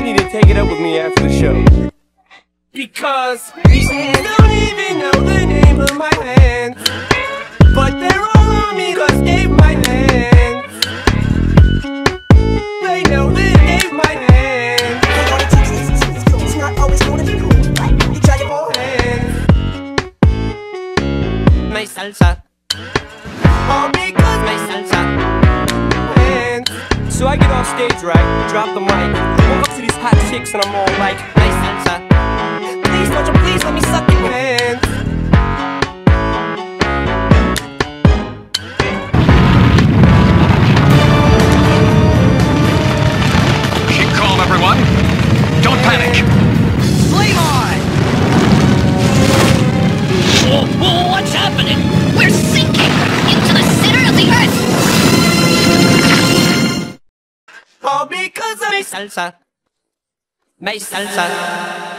they need to take it up with me after the show. Because these hands don't even know the name of my hands. But they're all on me cause gave my hands. They know they gave my hands. They wanna teach you some skills, it's not always gonna be cool. Right? You try your ball. hands. My salsa, All because my salsa. hands. So I get off stage right, drop the mic, walk up to these hot chicks and I'm all like, My salsa, please don't you please let me suck your hands. Keep calm, everyone. Don't panic. flame on! Whoa, whoa, what's happening? We're sinking into the center of the earth. All because of My salsa, salsa.